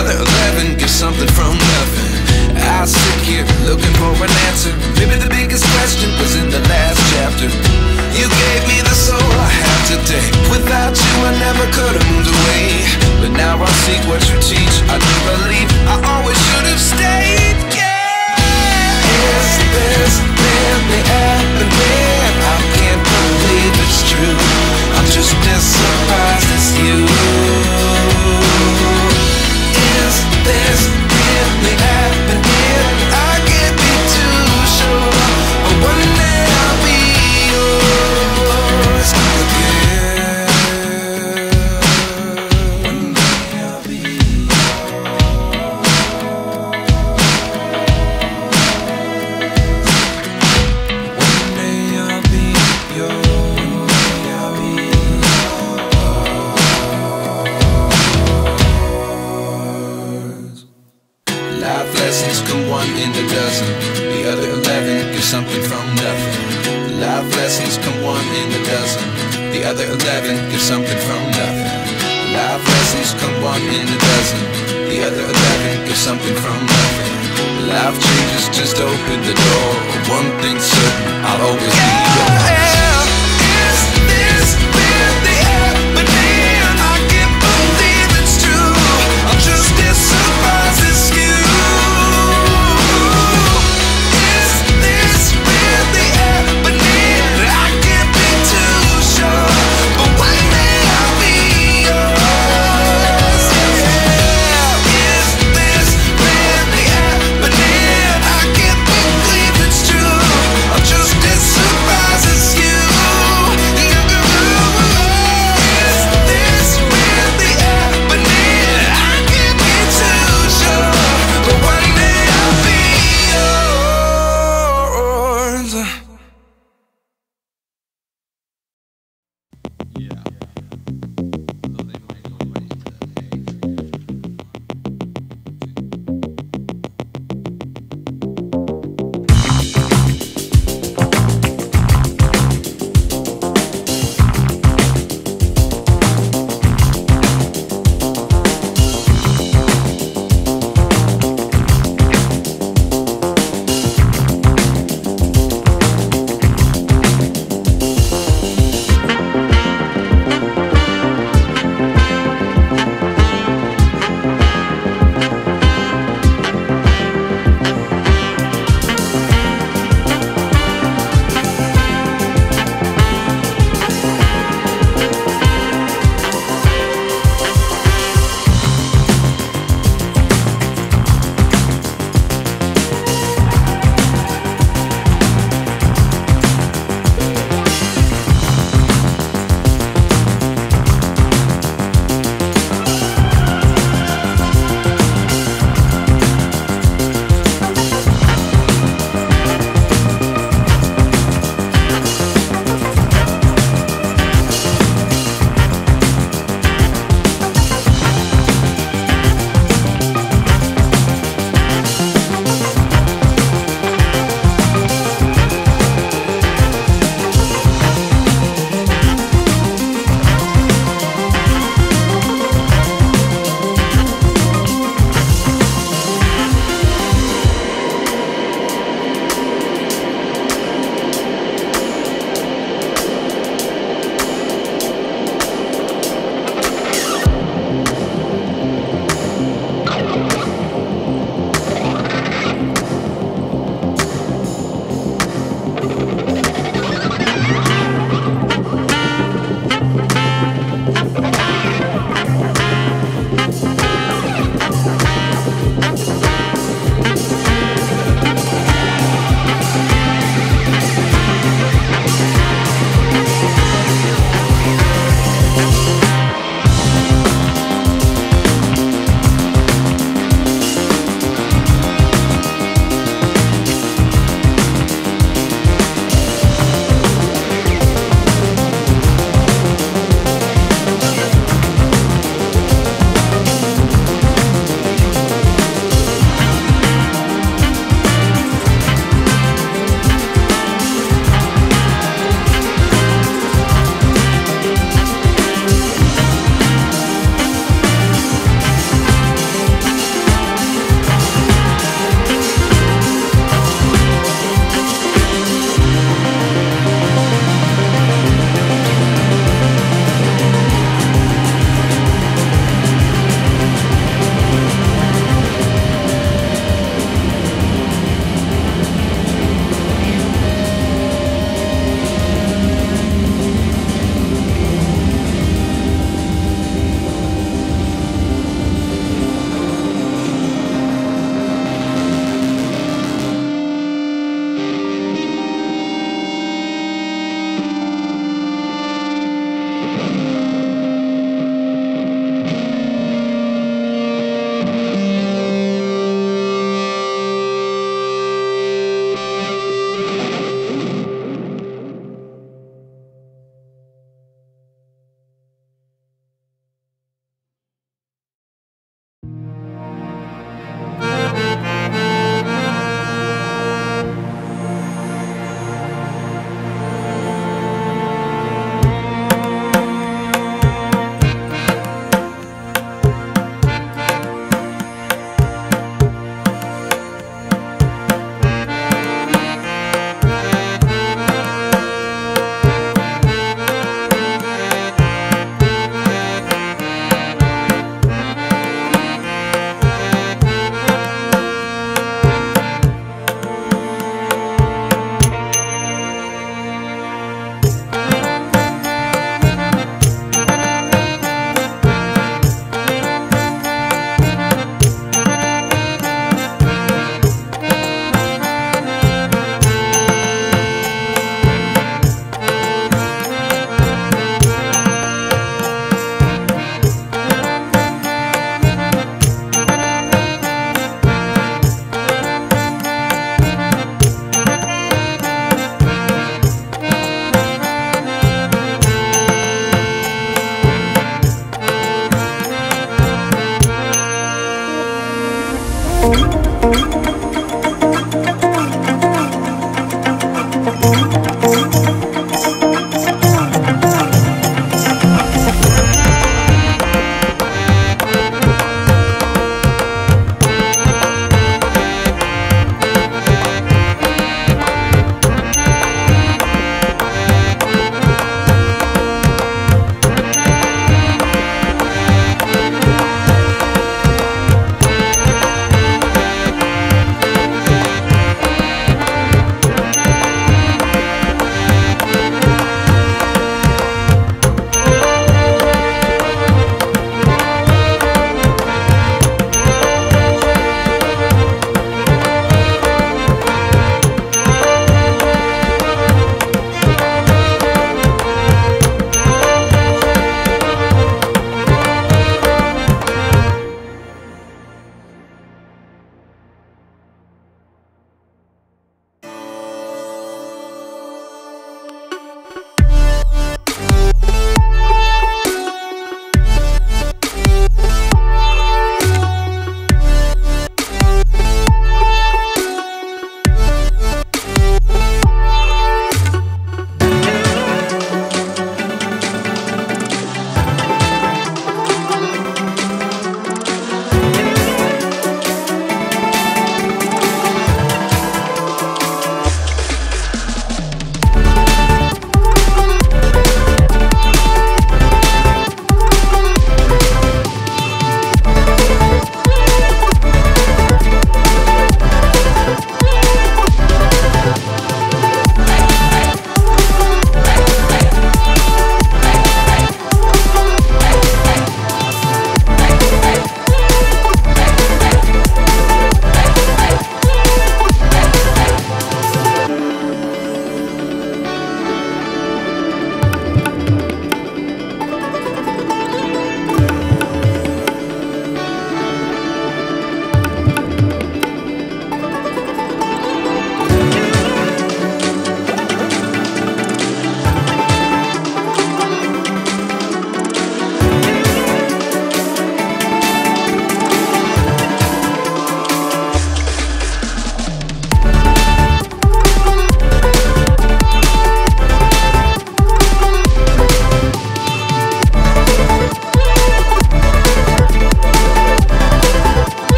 another 11 Get something from nothing. I sit here looking for an answer. Maybe the biggest question was in the last chapter. You gave me the soul I have today. Without you I never could have moved away. But now I seek what you teach.